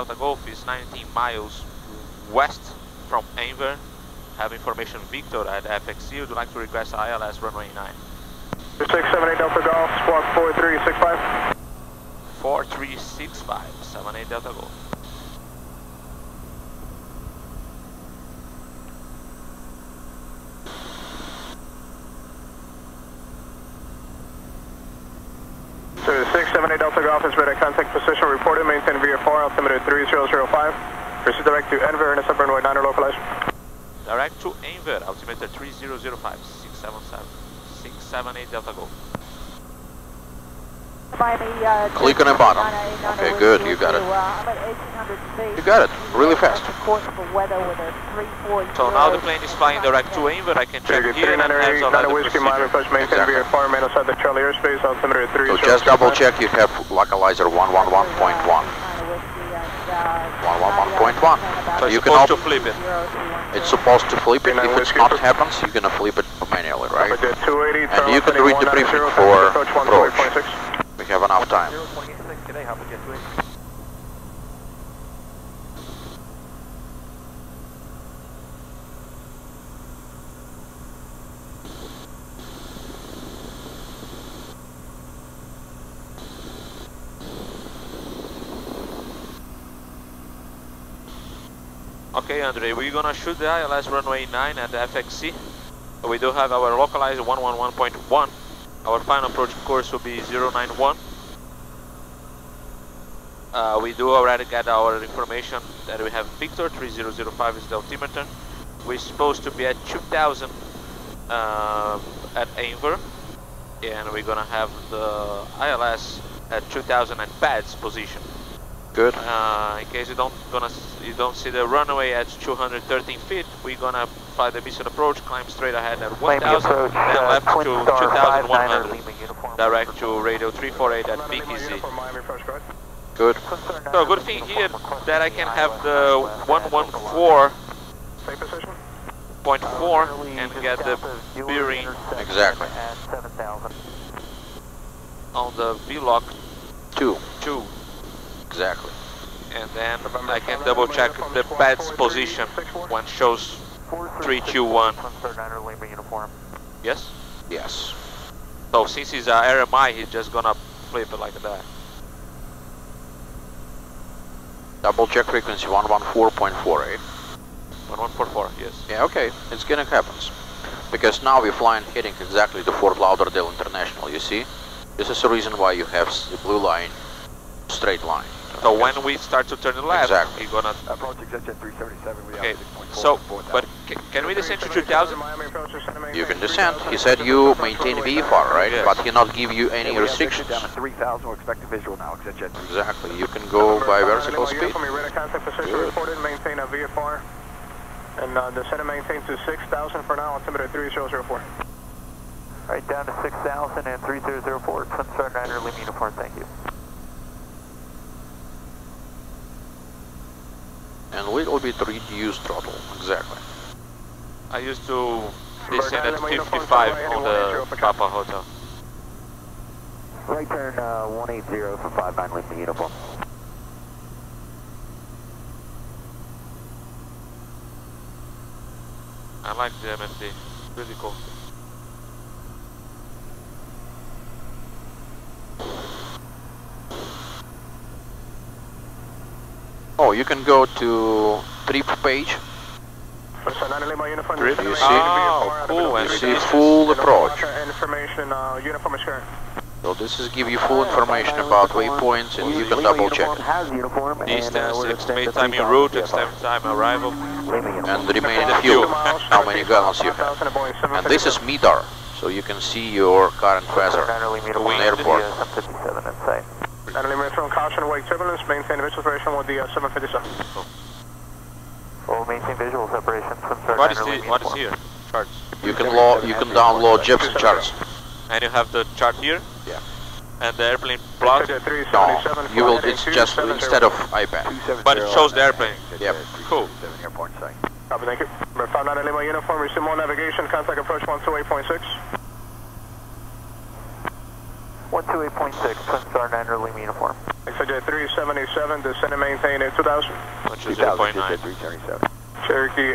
Delta Golf is 19 miles west from Anver. Have information Victor at FXE. Would like to request ILS runway 9. 678 Delta Golf, squawk 4365. 4365, 78 Delta Golf. So 678 Delta Golf is ready. Contact position reported. Maintain VFR altimeter 3005. Proceed direct to Enver, intercept runway 9 localizer. Direct to Enver, altimeter 3005, 677, 678 Delta Golf. Click on the bottom. Okay, good, you got it. You got it, really fast. So now the plane is flying direct to Anver. I can check here and have 398, some 9 other Whiskey, Miami, procedure. push maintain Exactly. VFR, main outside the Charlie airspace, altimeter So just double check you have localizer 111.1. 111.1. So you it's can supposed to flip it. it's supposed to flip it. If it's not happens, you're gonna flip it manually, right? And you can read the briefing for approach. We have enough time. Okay, Andre, we're gonna shoot the ILS runway 9 at the FXE. We do have our localizer 111.1. Our final approach course will be 091. Uh, we do already get our information that we have Victor 3005 is the altimeter. We're supposed to be at 2000 um, at Anver, and we're gonna have the ILS at 2000 at pads position. Good. Uh, in case you don't gonna you don't see the runway at 213 feet, we're gonna fly the Bison approach, climb straight ahead at 1000, then left to 2100, direct to radio 348 at BKZ. Good. So good thing here that I can have the 114.4 Stay position. and get the bearing Exactly. on the VLOC Two. 2, Exactly. and then I can double check the pad's position when shows 321. Yes? Yes. So since he's a RMI, he's just gonna flip it like that. Double check frequency 114.48. 1144, eh? yes. Yeah, okay. It's gonna happen. Because now we're flying heading exactly to Fort Lauderdale International, you see? This is the reason why you have the blue line, straight line. So when we start to turn the left, Exactly. he's gonna. Approaching jet 377, we Okay. So, but ca- can we descend to 2000? You can descend. He said you maintain VFR, right? Yes. But he not give you any we have restrictions. 3000, we'll expect visual now, exit jet 3. Exactly. You can go by vertical speed. Contact position Good. reported, maintain a VFR. And uh, descend and maintain to 6,000 for now, altimeter 3004. Right down to 6,000 and 3004, Twin Star 9 Lima Uniform, thank you. And little bit reduced throttle. Exactly. I used to descend at 55 on the Papa Hotel. Right turn uh, 180 for 59 Lima Uniform. I like the MFD. Really cool. Oh, you can go to trip page. Trip? You see? Oh, cool. And You see full approach. Information, uh, uniform is. So this is give you full information about waypoints and you can double check it. Has and, uh, Distance, we're estimate time en route, VFR. estimate time arrival. And the remaining fuel, how many gallons you have. And this is METAR, so you can see your current weather. 9 Lima airport. uh, 757 in sight. And limit from caution, wake turbulence, maintain visual separation with the uh, 757. We'll maintain visual separation, Twin Star What 9 is the, Lima what is here? Charts. You can lo you can download Jeppesen charts. And you have the chart here? Yeah. And the airplane plot, No, you will. It's just instead of iPad. but it shows the airplane. Yep. Cool. 377 airport in sight. Copy, thank you. Number 59 Lima uniform, receive more navigation, contact approach 128.6. 128.6, Twin Star Niner Lima uniform. XJ 377, descend and maintain at 2000. 120.9. 377. Cherokee